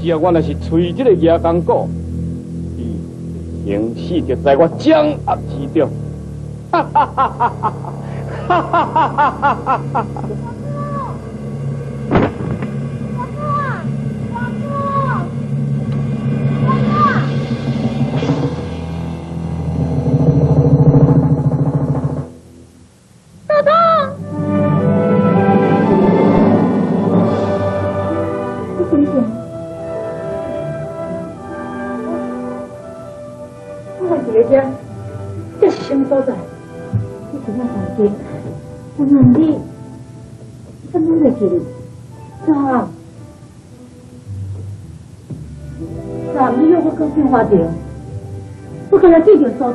只要我那是吹这个牙钢鼓，形势就在我掌握之中。哈哈哈哈哈！哈哈哈哈哈！哈哈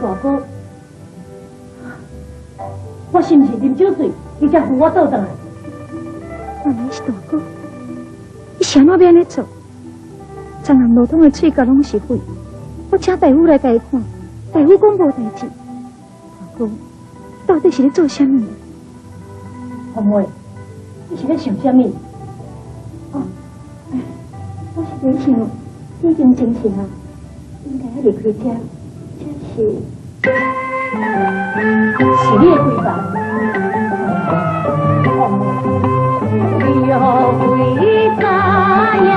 大哥，我是不是啉酒醉，你才扶我倒转来？原来是大哥，你什么变咧做？长人路通的嘴角拢是血，我请大夫来给伊看，大夫讲无代志。大哥，到底是咧做什么？红妹，你是咧想什么？哦，我是在想，已经精神啊。应该离开家，这是是你的规划。哎呦，为啥呀？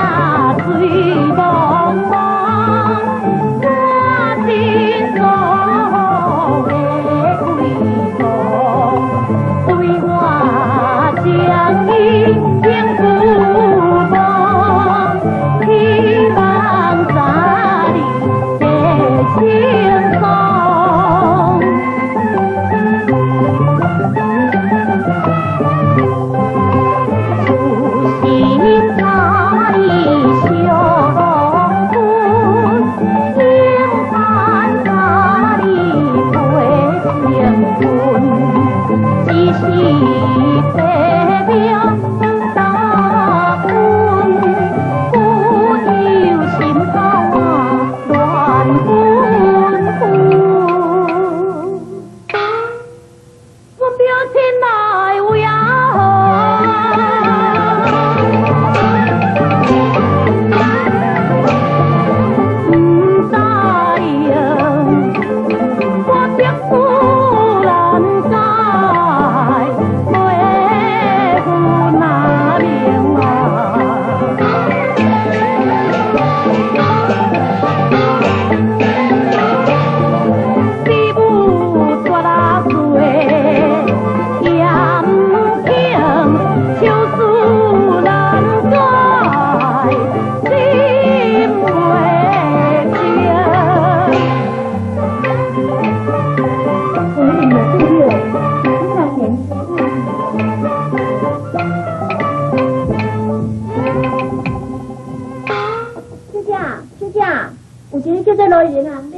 我今天就在老爷那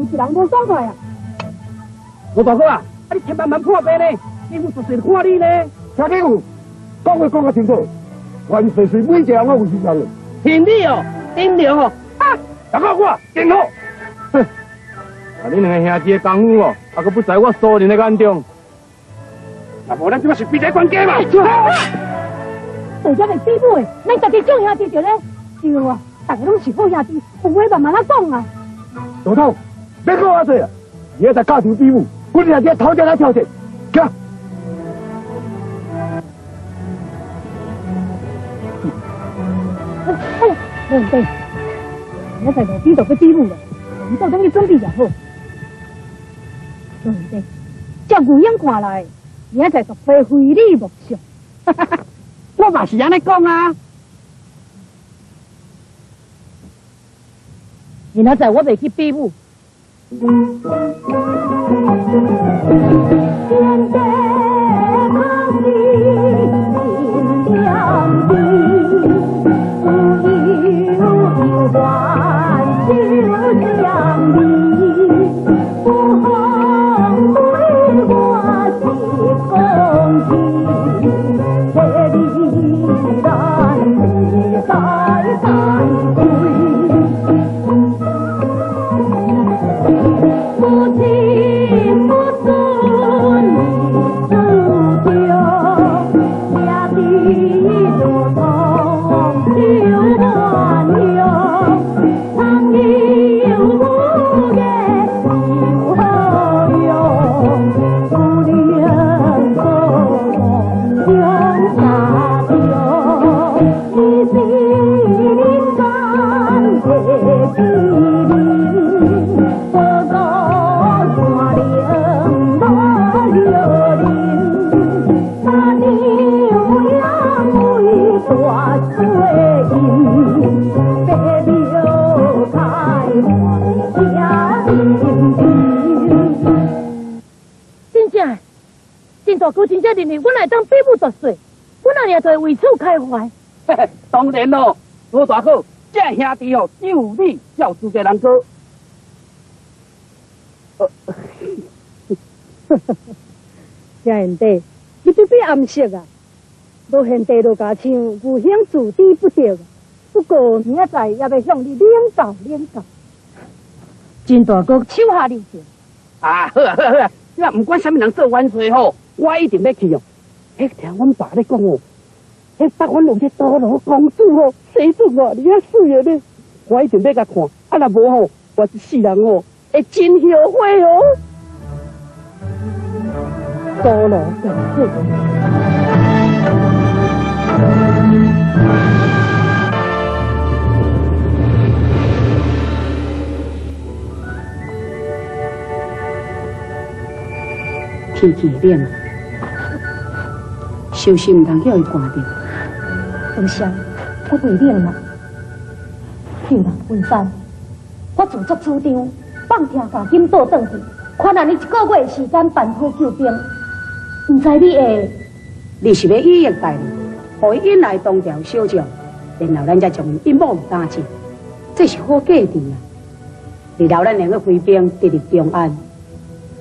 无爽快啊！我大哥啊，啊你千万万破病呢，你父随随看你呢。听你有，讲话讲个清楚，万岁岁每一个人我有信任。凭你哦，顶梁哦，啊，大哥我顶好。哼，啊你两个兄弟的功夫哦，啊，搁不在我所有人的眼中。那无咱即马是比赛关键嘛？大家的比武的，咱家己种兄弟着咧，对啊，大家拢是好兄弟，有话慢慢啊讲啊。大头，别讲我多啊，你在教场比武，我两只头家来挑战，行。哎，对不对？我在路边就去比武了，我们到等去准备就好。对对？照牛眼看来，明仔就非非你莫属。我嘛是安尼讲啊。明仔载我未去比武。大哥我来当我那也在为此开怀。当然咯，罗大哥，这兄弟哦，只有你有资格人哥。呃，兄弟，你别别暗色啊！罗兄弟罗家唱，无形自知不着。不过明仔载也要向你领导领导。金大哥手下留情。啊，好啊好啊好啊！那不管什么人做万岁吼。我一定要去。哦！迄听阮爸咧讲哦，迄北阮路的多罗公主哦，生出偌尔啊水的呢，我一定要甲看。啊，若无吼，我一世人哦，会真后悔哦。多罗公主，天气冷了。小心，唔通叫伊挂掉。凤香，我袂冷嘛。救人分山，我自作主张，放听把金倒转去，看让你一个月时间办好救兵。唔知你会？你是要以役代理，伊引来东条小将，然后咱再将伊某打尽，这是好计定啊！日后咱两个飞兵得入平安，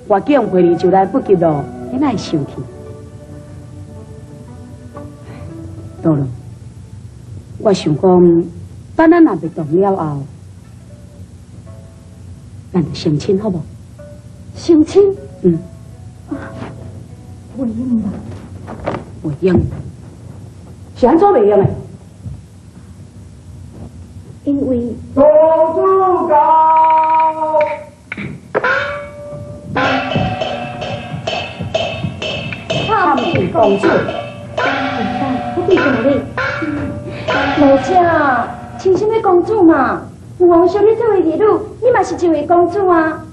我叫陪你就来不及咯，你奈生气？到了，我想讲，等咱若被动了后，咱就相亲好不？相亲？嗯。未用吧？未用。是安怎未用的？因为公主高，他们公主。老姐，请什么公主嘛？有王兄，你作为儿女，你嘛是一位公主啊！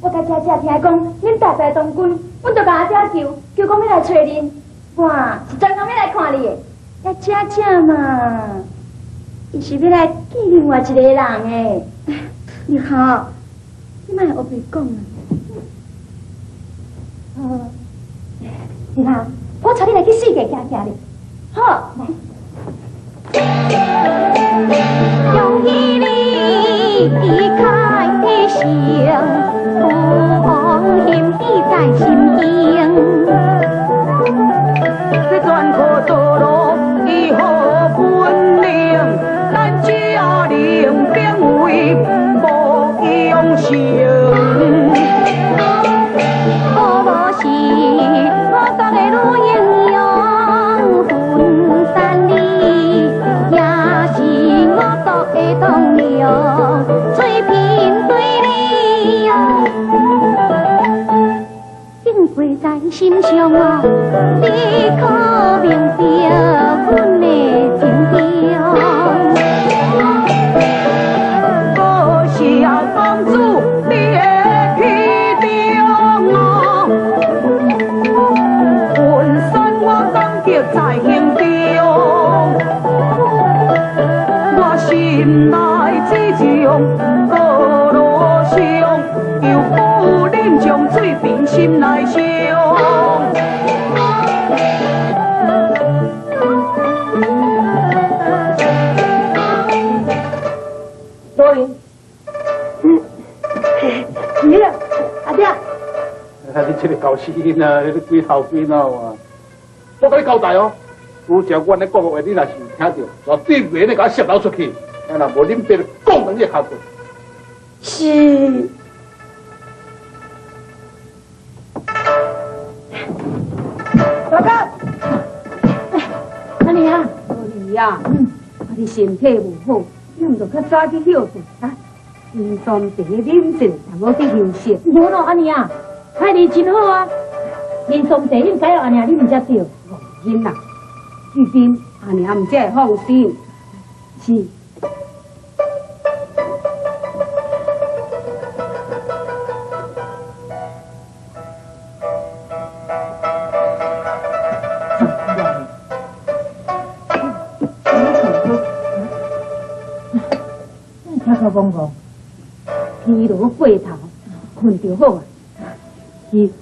我甲姐姐听讲，恁大伯当军，阮就甲阿姐求，求讲要来找恁。哇，是专门要来看你的。阿姐姐嘛，伊是要来见另外一个人诶。你好，你莫学别讲啊。呃，你好，我带你来去世界行行哩。哼，心上啊。你这个搞死囡啊！你鬼头鬼脑啊！我跟你交代哦，有朝阮咧讲的话，你若是有听到，就对面你甲我泄露出去，啊！若无恁爸讲人你头过。是。大哥，阿妮啊，你呀，嗯，你身体无好，你毋着较早去休息啊。心酸第一饮食，让我去休息。有咯，阿妮啊，海你真好啊，人送茶应该要阿妮你唔才对。放心啦，至今阿娘唔才会放心。是。听口讲讲，疲劳过头，困就好啊。是。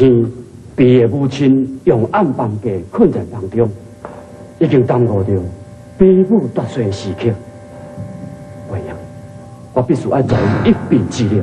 金洞青毕的母亲用暗房价困在当中，已经耽误着父母夺水的时刻。我必须要做一臂之力。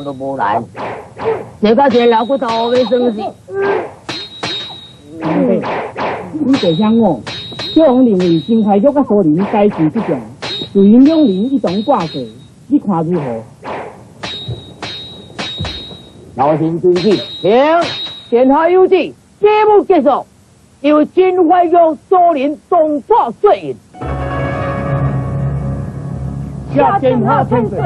人都无来，这个是老骨头卫生死。你就想哦，小王认为金怀玉甲苏林该是这种，就因两人一同挂帅，你看如何？老臣遵旨，停！殿下有旨，节目结束，由金怀玉、苏林同作摄影。下殿下千岁。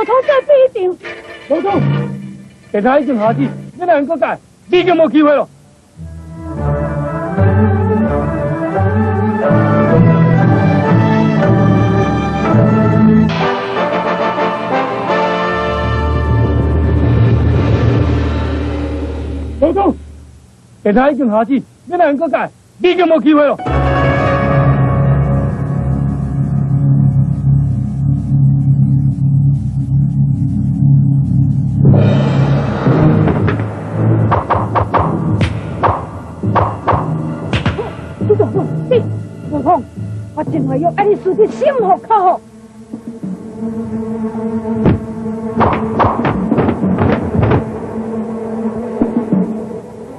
老头再不一定。老总，殿下已经下旨，你两个改，你就没机会了。老总，殿下已经下旨，你两个改，你就没机会了。我真会用，爱你输的心好靠好。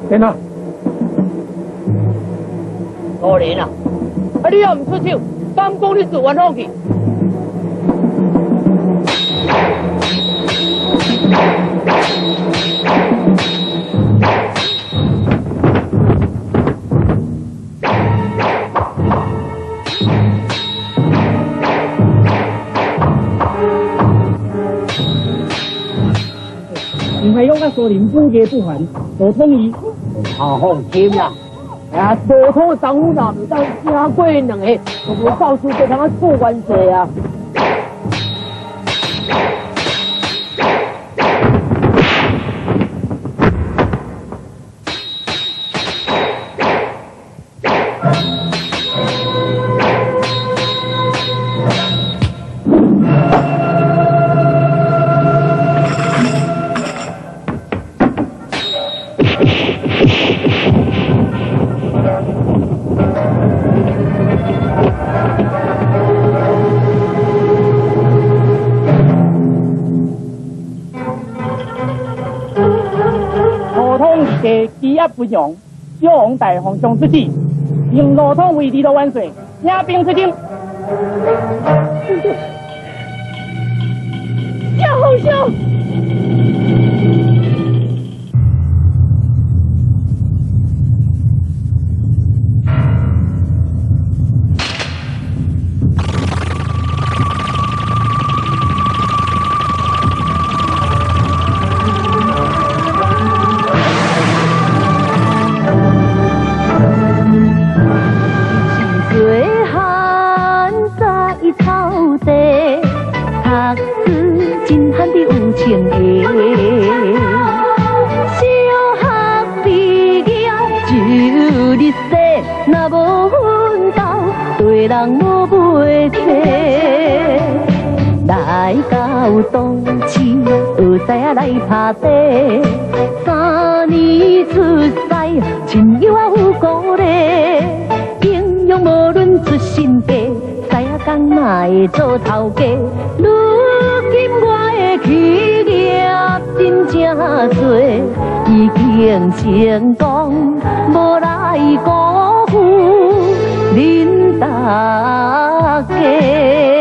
殿下，苏林啊，啊你又唔出手，敢讲你自冤枉去？ 林不约不还，我同意。啊，放心啦。啊，普通的丈夫哪唔当加过两个，就无到处给他们做关税啊。不用，小王大皇上之旨，用罗通为敌的万岁，押兵出京。叫皇上。若无奋斗，对人无袂体。来到都市，学知影来拍地，三年出师，亲友啊有鼓励。英勇无论出身家，知影讲嘛会做头家。如今我的企业真正多，已经成功，无来辜负恁大家。